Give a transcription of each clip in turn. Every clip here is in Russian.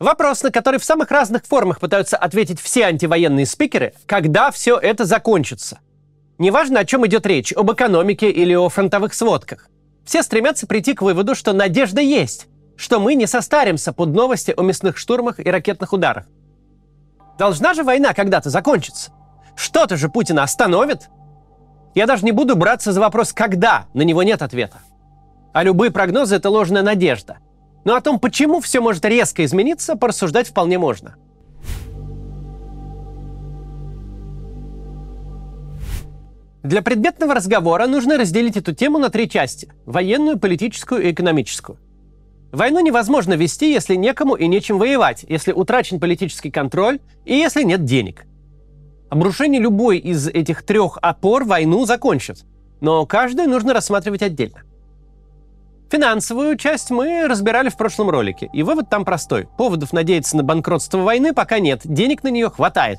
Вопрос, на который в самых разных формах пытаются ответить все антивоенные спикеры, когда все это закончится. Неважно, о чем идет речь, об экономике или о фронтовых сводках. Все стремятся прийти к выводу, что надежда есть, что мы не состаримся под новости о мясных штурмах и ракетных ударах. Должна же война когда-то закончиться. Что-то же Путина остановит. Я даже не буду браться за вопрос «когда», на него нет ответа. А любые прогнозы — это ложная надежда. Но о том, почему все может резко измениться, порассуждать вполне можно. Для предметного разговора нужно разделить эту тему на три части – военную, политическую и экономическую. Войну невозможно вести, если некому и нечем воевать, если утрачен политический контроль и если нет денег. Обрушение любой из этих трех опор войну закончит, но каждую нужно рассматривать отдельно – Финансовую часть мы разбирали в прошлом ролике, и вывод там простой. Поводов надеяться на банкротство войны пока нет, денег на нее хватает.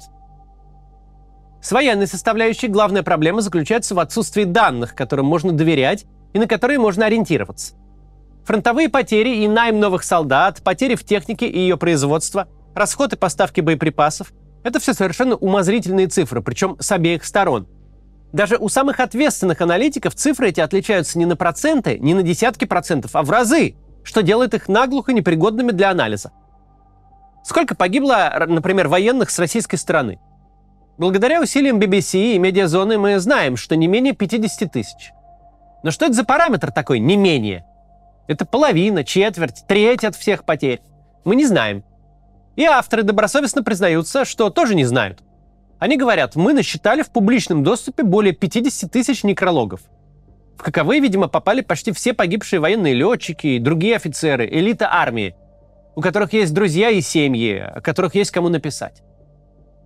С военной составляющей главная проблема заключается в отсутствии данных, которым можно доверять и на которые можно ориентироваться. Фронтовые потери и найм новых солдат, потери в технике и ее производства, расходы поставки боеприпасов – это все совершенно умозрительные цифры, причем с обеих сторон – даже у самых ответственных аналитиков цифры эти отличаются не на проценты, не на десятки процентов, а в разы, что делает их наглухо непригодными для анализа. Сколько погибло, например, военных с российской стороны? Благодаря усилиям BBC и медиазоны мы знаем, что не менее 50 тысяч. Но что это за параметр такой «не менее»? Это половина, четверть, треть от всех потерь. Мы не знаем. И авторы добросовестно признаются, что тоже не знают. Они говорят, мы насчитали в публичном доступе более 50 тысяч некрологов. В каковые, видимо, попали почти все погибшие военные летчики и другие офицеры, элита армии, у которых есть друзья и семьи, о которых есть кому написать.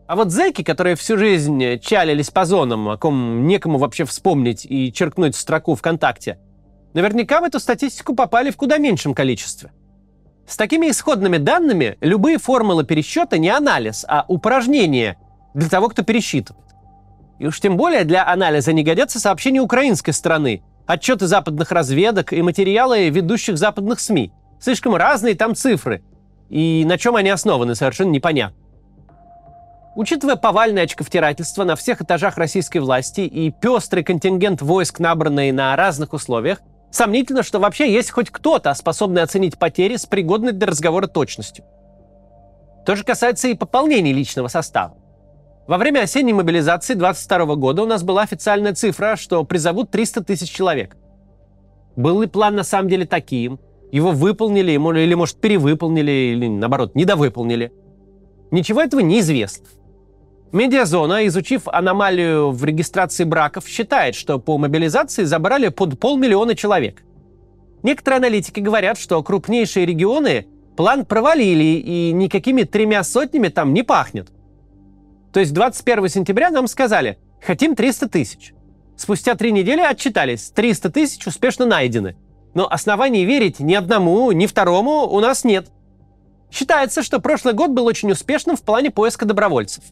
А вот зэки, которые всю жизнь чалились по зонам, о ком некому вообще вспомнить и черкнуть строку ВКонтакте, наверняка в эту статистику попали в куда меньшем количестве. С такими исходными данными любые формулы пересчета не анализ, а упражнение – для того, кто пересчитывает. И уж тем более для анализа не годятся сообщения украинской стороны, отчеты западных разведок и материалы ведущих западных СМИ. Слишком разные там цифры. И на чем они основаны, совершенно непонятно. Учитывая повальное очковтирательство на всех этажах российской власти и пестрый контингент войск, набранный на разных условиях, сомнительно, что вообще есть хоть кто-то, способный оценить потери с пригодной для разговора точностью. То же касается и пополнения личного состава. Во время осенней мобилизации 22 года у нас была официальная цифра, что призовут 300 тысяч человек. Был ли план на самом деле таким? Его выполнили или, может, перевыполнили, или, наоборот, недовыполнили? Ничего этого не известно. Медиазона, изучив аномалию в регистрации браков, считает, что по мобилизации забрали под полмиллиона человек. Некоторые аналитики говорят, что крупнейшие регионы план провалили и никакими тремя сотнями там не пахнет. То есть 21 сентября нам сказали, хотим 300 тысяч. Спустя три недели отчитались, 300 тысяч успешно найдены. Но оснований верить ни одному, ни второму у нас нет. Считается, что прошлый год был очень успешным в плане поиска добровольцев.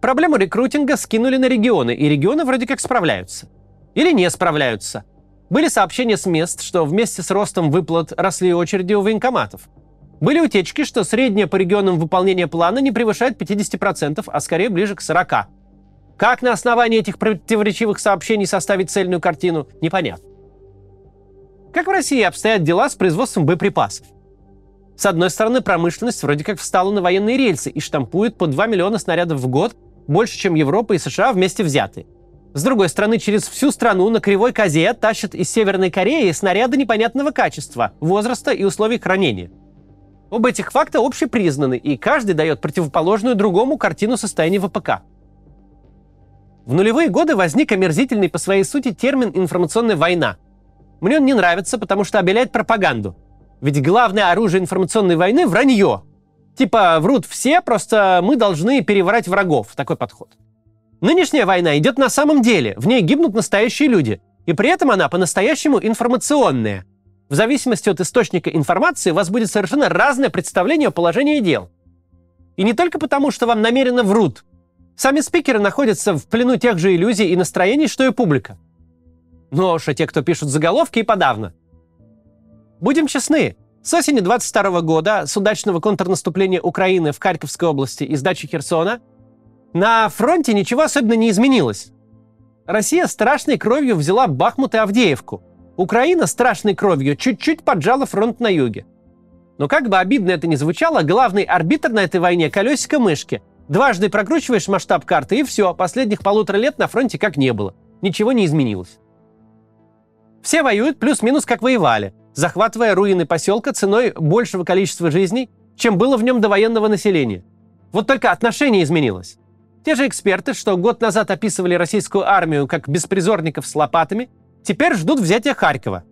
Проблему рекрутинга скинули на регионы, и регионы вроде как справляются. Или не справляются. Были сообщения с мест, что вместе с ростом выплат росли очереди у военкоматов. Были утечки, что среднее по регионам выполнение плана не превышает 50%, а скорее ближе к 40%. Как на основании этих противоречивых сообщений составить цельную картину, непонятно. Как в России обстоят дела с производством боеприпасов? С одной стороны, промышленность вроде как встала на военные рельсы и штампует по 2 миллиона снарядов в год, больше, чем Европа и США вместе взятые. С другой стороны, через всю страну на кривой козе тащат из Северной Кореи снаряды непонятного качества, возраста и условий хранения – Оба этих факта общепризнаны, и каждый дает противоположную другому картину состояния ВПК. В нулевые годы возник омерзительный по своей сути термин «информационная война». Мне он не нравится, потому что обеляет пропаганду. Ведь главное оружие информационной войны – вранье. Типа врут все, просто мы должны переврать врагов. Такой подход. Нынешняя война идет на самом деле, в ней гибнут настоящие люди. И при этом она по-настоящему информационная – в зависимости от источника информации у вас будет совершенно разное представление о положении дел. И не только потому, что вам намеренно врут. Сами спикеры находятся в плену тех же иллюзий и настроений, что и публика. Но уж и те, кто пишут заголовки, и подавно. Будем честны, С осени 22 года, с удачного контрнаступления Украины в Харьковской области и сдачи Херсона, на фронте ничего особенно не изменилось. Россия страшной кровью взяла Бахмут и Авдеевку. Украина страшной кровью чуть-чуть поджала фронт на юге. Но как бы обидно это ни звучало, главный арбитр на этой войне – колесико мышки. Дважды прокручиваешь масштаб карты, и все, последних полутора лет на фронте как не было. Ничего не изменилось. Все воюют плюс-минус как воевали – захватывая руины поселка ценой большего количества жизней, чем было в нем до военного населения. Вот только отношение изменилось. Те же эксперты, что год назад описывали российскую армию как беспризорников с лопатами, теперь ждут взятия Харькова.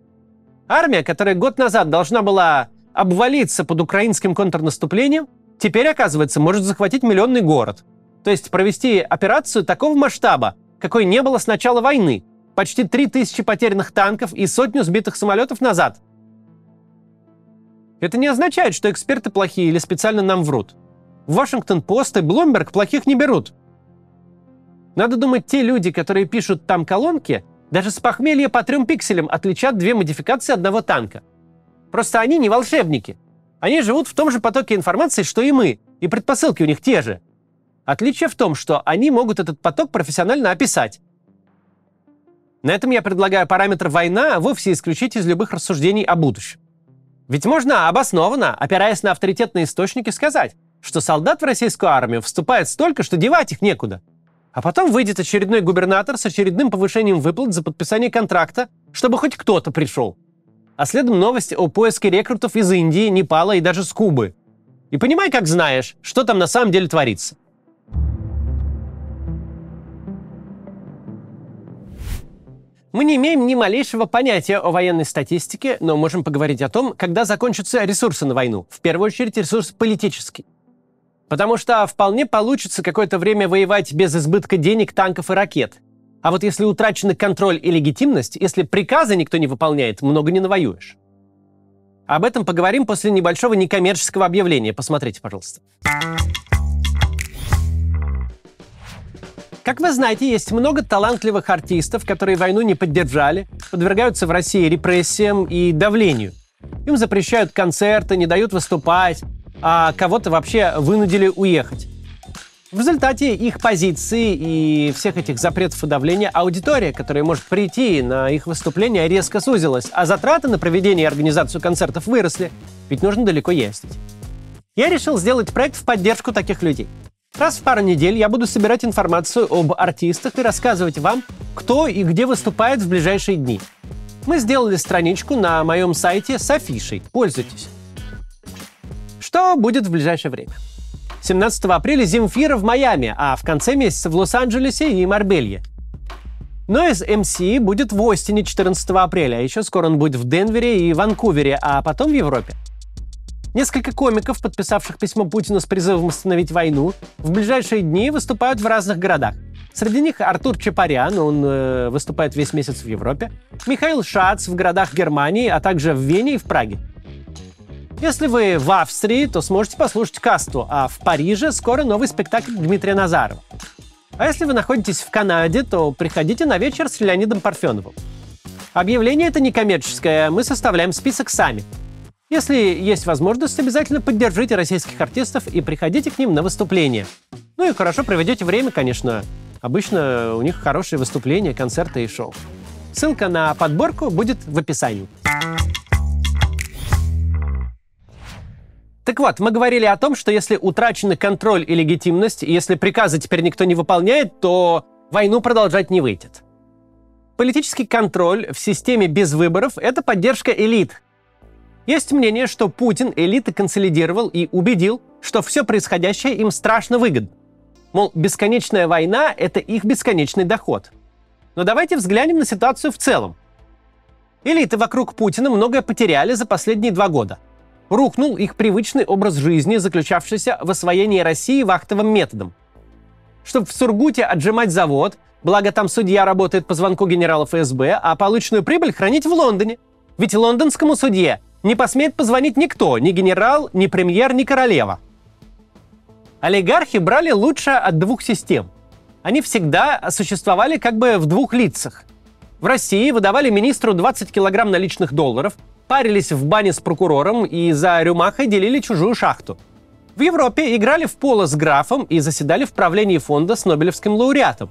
Армия, которая год назад должна была обвалиться под украинским контрнаступлением, теперь, оказывается, может захватить миллионный город. То есть провести операцию такого масштаба, какой не было с начала войны. Почти 3000 потерянных танков и сотню сбитых самолетов назад – это не означает, что эксперты плохие или специально нам врут. Вашингтон-Пост и Блумберг плохих не берут. Надо думать, те люди, которые пишут там колонки, даже с похмелья по трем пикселям отличат две модификации одного танка. Просто они не волшебники. Они живут в том же потоке информации, что и мы, и предпосылки у них те же. Отличие в том, что они могут этот поток профессионально описать. На этом я предлагаю параметр «война» вовсе исключить из любых рассуждений о будущем. Ведь можно обоснованно, опираясь на авторитетные источники, сказать, что солдат в российскую армию вступает столько, что девать их некуда. А потом выйдет очередной губернатор с очередным повышением выплат за подписание контракта, чтобы хоть кто-то пришел. А следом новость о поиске рекрутов из Индии, Непала и даже с Кубы. И понимай, как знаешь, что там на самом деле творится. Мы не имеем ни малейшего понятия о военной статистике, но можем поговорить о том, когда закончатся ресурсы на войну. В первую очередь ресурс политический. Потому что вполне получится какое-то время воевать без избытка денег, танков и ракет. А вот если утрачены контроль и легитимность, если приказы никто не выполняет, много не навоюешь. Об этом поговорим после небольшого некоммерческого объявления. Посмотрите, пожалуйста. Как вы знаете, есть много талантливых артистов, которые войну не поддержали, подвергаются в России репрессиям и давлению. Им запрещают концерты, не дают выступать, а кого-то вообще вынудили уехать. В результате их позиции и всех этих запретов и давления аудитория, которая может прийти на их выступление, резко сузилась, а затраты на проведение и организацию концертов выросли, ведь нужно далеко ездить. Я решил сделать проект в поддержку таких людей – Раз в пару недель я буду собирать информацию об артистах и рассказывать вам, кто и где выступает в ближайшие дни. Мы сделали страничку на моем сайте с афишей. Пользуйтесь. Что будет в ближайшее время? 17 апреля Земфира в Майами, а в конце месяца в Лос-Анджелесе и Марбелье. Noise MC будет в Остине 14 апреля, а еще скоро он будет в Денвере и Ванкувере, а потом в Европе. Несколько комиков, подписавших письмо Путину с призывом остановить войну, в ближайшие дни выступают в разных городах. Среди них Артур Чапарян, он э, выступает весь месяц в Европе, Михаил Шац в городах Германии, а также в Вене и в Праге. Если вы в Австрии, то сможете послушать Касту, а в Париже скоро новый спектакль Дмитрия Назарова. А если вы находитесь в Канаде, то приходите на вечер с Леонидом Парфеновым. Объявление это не коммерческое, мы составляем список сами – если есть возможность, обязательно поддержите российских артистов и приходите к ним на выступления. Ну и хорошо проведете время, конечно. Обычно у них хорошие выступления, концерты и шоу. Ссылка на подборку будет в описании. Так вот, мы говорили о том, что если утрачены контроль и легитимность, если приказы теперь никто не выполняет, то войну продолжать не выйдет. Политический контроль в системе без выборов – это поддержка элит, есть мнение, что Путин элиты консолидировал и убедил, что все происходящее им страшно выгодно. Мол, бесконечная война – это их бесконечный доход. Но давайте взглянем на ситуацию в целом. Элиты вокруг Путина многое потеряли за последние два года. Рухнул их привычный образ жизни, заключавшийся в освоении России вахтовым методом. Чтобы в Сургуте отжимать завод, благо там судья работает по звонку генерала ФСБ, а полученную прибыль хранить в Лондоне. Ведь лондонскому судье не посмеет позвонить никто, ни генерал, ни премьер, ни королева. Олигархи брали лучшее от двух систем. Они всегда существовали как бы в двух лицах. В России выдавали министру 20 килограмм наличных долларов, парились в бане с прокурором и за рюмахой делили чужую шахту. В Европе играли в поло с графом и заседали в правлении фонда с Нобелевским лауреатом.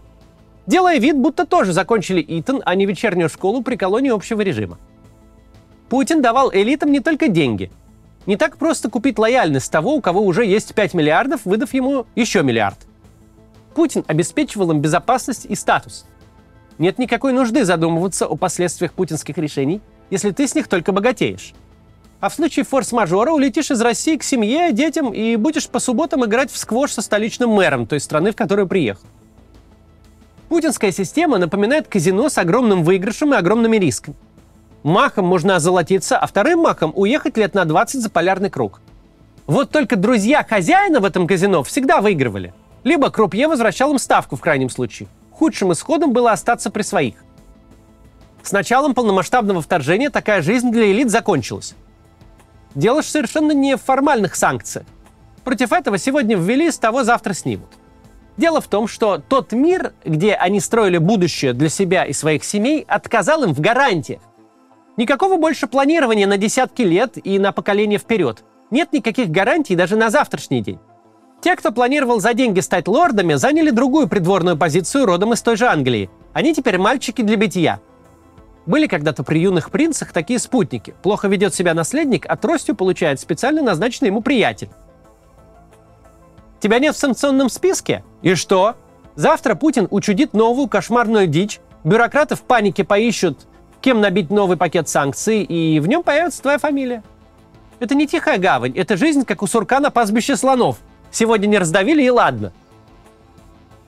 Делая вид, будто тоже закончили Итон, а не вечернюю школу при колонии общего режима. Путин давал элитам не только деньги. Не так просто купить лояльность того, у кого уже есть 5 миллиардов, выдав ему еще миллиард. Путин обеспечивал им безопасность и статус. Нет никакой нужды задумываться о последствиях путинских решений, если ты с них только богатеешь. А в случае форс-мажора улетишь из России к семье, детям и будешь по субботам играть в сквош со столичным мэром той страны, в которую приехал. Путинская система напоминает казино с огромным выигрышем и огромными рисками. Махом можно озолотиться, а вторым махом уехать лет на 20 за полярный круг. Вот только друзья хозяина в этом казино всегда выигрывали. Либо крупье возвращал им ставку в крайнем случае. Худшим исходом было остаться при своих. С началом полномасштабного вторжения такая жизнь для элит закончилась. Дело же совершенно не в формальных санкциях. Против этого сегодня ввели, с того завтра снимут. Дело в том, что тот мир, где они строили будущее для себя и своих семей, отказал им в гарантиях. Никакого больше планирования на десятки лет и на поколение вперед. Нет никаких гарантий даже на завтрашний день. Те, кто планировал за деньги стать лордами, заняли другую придворную позицию родом из той же Англии. Они теперь мальчики для битья. Были когда-то при юных принцах такие спутники. Плохо ведет себя наследник, а тростью получает специально назначенный ему приятель. Тебя нет в санкционном списке? И что? Завтра Путин учудит новую кошмарную дичь, бюрократы в панике поищут кем набить новый пакет санкций, и в нем появится твоя фамилия. Это не тихая гавань, это жизнь, как у сурка на пастбище слонов. Сегодня не раздавили, и ладно.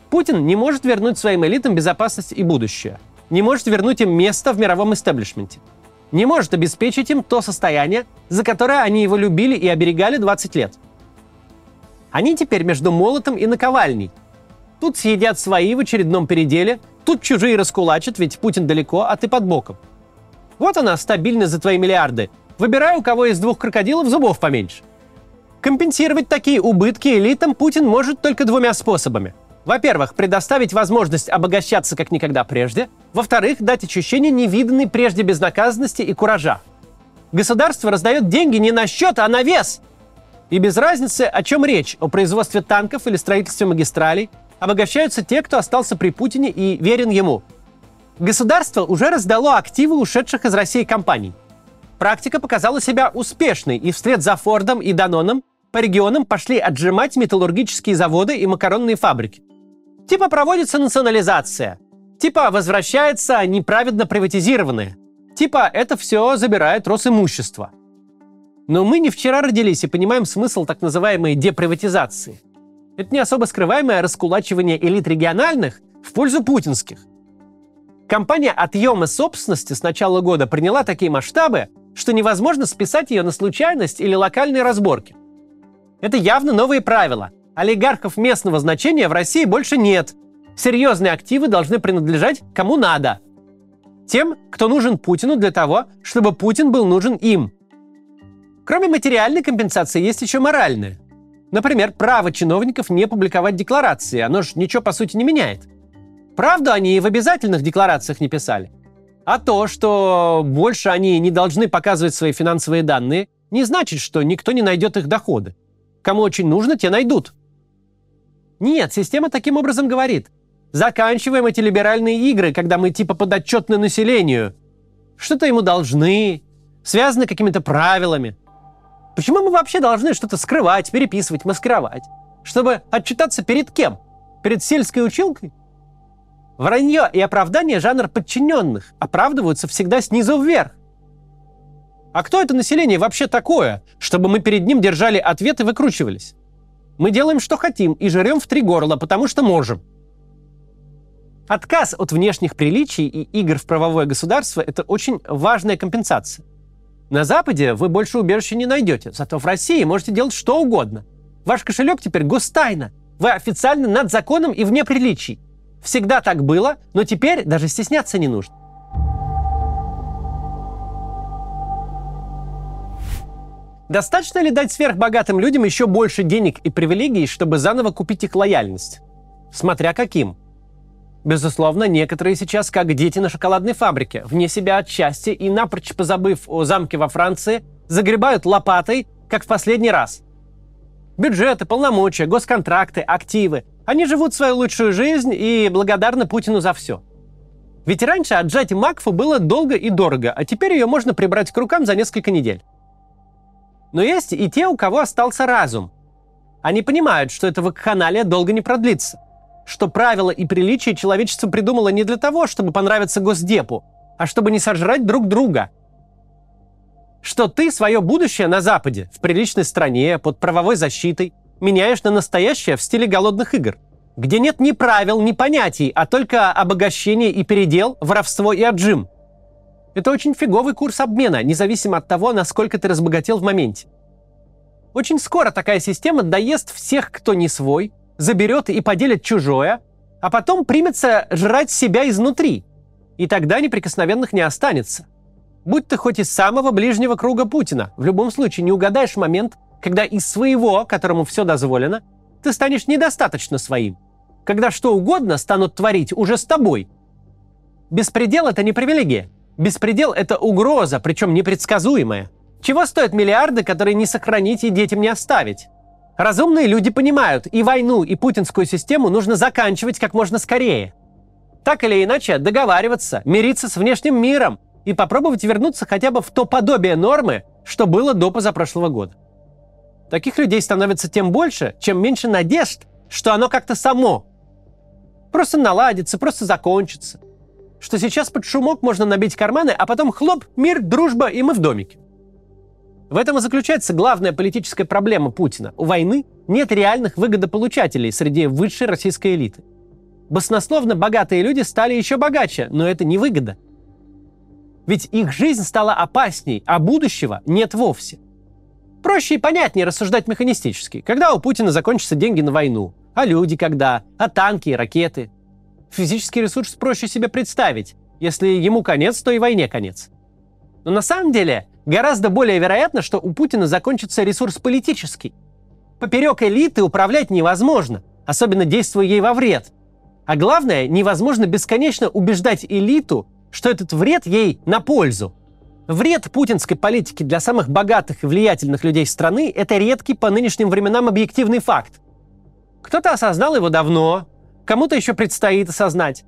Путин не может вернуть своим элитам безопасность и будущее. Не может вернуть им место в мировом истеблишменте. Не может обеспечить им то состояние, за которое они его любили и оберегали 20 лет. Они теперь между молотом и наковальней. Тут съедят свои в очередном переделе – Тут чужие раскулачат, ведь Путин далеко, а ты под боком. Вот она, стабильность за твои миллиарды. Выбирай, у кого из двух крокодилов зубов поменьше. Компенсировать такие убытки элитам Путин может только двумя способами. Во-первых, предоставить возможность обогащаться как никогда прежде. Во-вторых, дать ощущение невиданной прежде безнаказанности и куража. Государство раздает деньги не на счет, а на вес. И без разницы, о чем речь, о производстве танков или строительстве магистралей, обогащаются те, кто остался при Путине и верен ему. Государство уже раздало активы ушедших из России компаний. Практика показала себя успешной, и вслед за Фордом и Даноном по регионам пошли отжимать металлургические заводы и макаронные фабрики. Типа проводится национализация. Типа возвращается неправедно приватизированное. Типа это все забирает Росимущество. Но мы не вчера родились и понимаем смысл так называемой деприватизации – это не особо скрываемое раскулачивание элит региональных в пользу путинских. Компания отъема собственности с начала года приняла такие масштабы, что невозможно списать ее на случайность или локальные разборки. Это явно новые правила. Олигархов местного значения в России больше нет. Серьезные активы должны принадлежать кому надо. Тем, кто нужен Путину для того, чтобы Путин был нужен им. Кроме материальной компенсации есть еще моральная. Например, право чиновников не публиковать декларации. Оно же ничего по сути не меняет. Правду они и в обязательных декларациях не писали. А то, что больше они не должны показывать свои финансовые данные, не значит, что никто не найдет их доходы. Кому очень нужно, те найдут. Нет, система таким образом говорит. Заканчиваем эти либеральные игры, когда мы типа подотчетны населению. Что-то ему должны, связаны какими-то правилами. Почему мы вообще должны что-то скрывать, переписывать, маскировать? Чтобы отчитаться перед кем? Перед сельской училкой? Вранье и оправдание – жанр подчиненных. Оправдываются всегда снизу вверх. А кто это население вообще такое, чтобы мы перед ним держали ответ и выкручивались? Мы делаем, что хотим, и жрем в три горла, потому что можем. Отказ от внешних приличий и игр в правовое государство – это очень важная компенсация. На Западе вы больше убежища не найдете, зато в России можете делать что угодно. Ваш кошелек теперь гостайна. Вы официально над законом и вне приличий. Всегда так было, но теперь даже стесняться не нужно. Достаточно ли дать сверхбогатым людям еще больше денег и привилегий, чтобы заново купить их лояльность? Смотря каким. Безусловно, некоторые сейчас как дети на шоколадной фабрике, вне себя от счастья и напрочь позабыв о замке во Франции, загребают лопатой, как в последний раз. Бюджеты, полномочия, госконтракты, активы. Они живут свою лучшую жизнь и благодарны Путину за все. Ведь раньше отжать Макфу было долго и дорого, а теперь ее можно прибрать к рукам за несколько недель. Но есть и те, у кого остался разум. Они понимают, что эта вакханалия долго не продлится. Что правила и приличия человечество придумало не для того, чтобы понравиться Госдепу, а чтобы не сожрать друг друга. Что ты свое будущее на Западе, в приличной стране, под правовой защитой, меняешь на настоящее в стиле голодных игр – где нет ни правил, ни понятий, а только обогащение и передел, воровство и отжим. Это очень фиговый курс обмена, независимо от того, насколько ты разбогател в моменте. Очень скоро такая система доест всех, кто не свой, заберет и поделит чужое, а потом примется жрать себя изнутри. И тогда неприкосновенных не останется. Будь ты хоть из самого ближнего круга Путина, в любом случае не угадаешь момент, когда из своего, которому все дозволено, ты станешь недостаточно своим, когда что угодно станут творить уже с тобой. Беспредел — это не привилегия. Беспредел — это угроза, причем непредсказуемая. Чего стоят миллиарды, которые не сохранить и детям не оставить? Разумные люди понимают, и войну, и путинскую систему нужно заканчивать как можно скорее. Так или иначе, договариваться, мириться с внешним миром и попробовать вернуться хотя бы в то подобие нормы, что было до позапрошлого года. Таких людей становится тем больше, чем меньше надежд, что оно как-то само. Просто наладится, просто закончится. Что сейчас под шумок можно набить карманы, а потом хлоп, мир, дружба, и мы в домике. В этом и заключается главная политическая проблема Путина. У войны нет реальных выгодополучателей среди высшей российской элиты. Баснословно богатые люди стали еще богаче, но это не выгода. Ведь их жизнь стала опасней, а будущего нет вовсе – Проще и понятнее рассуждать механистически. Когда у Путина закончатся деньги на войну? А люди когда? А танки и ракеты? Физический ресурс проще себе представить. Если ему конец, то и войне конец. Но на самом деле гораздо более вероятно, что у Путина закончится ресурс политический. Поперек элиты управлять невозможно, особенно действуя ей во вред. А главное, невозможно бесконечно убеждать элиту, что этот вред ей на пользу – Вред путинской политики для самых богатых и влиятельных людей страны – это редкий по нынешним временам объективный факт. Кто-то осознал его давно, кому-то еще предстоит осознать.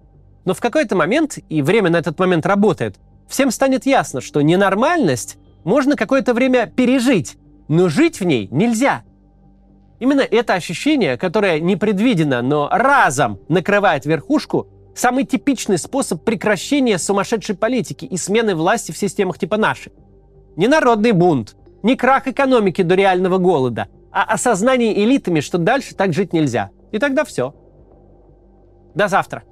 Но в какой-то момент, и время на этот момент работает, всем станет ясно, что ненормальность можно какое-то время пережить, но жить в ней нельзя. Именно это ощущение, которое непредвиденно, но разом накрывает верхушку, Самый типичный способ прекращения сумасшедшей политики и смены власти в системах типа нашей. Не народный бунт, не крах экономики до реального голода, а осознание элитами, что дальше так жить нельзя. И тогда все. До завтра.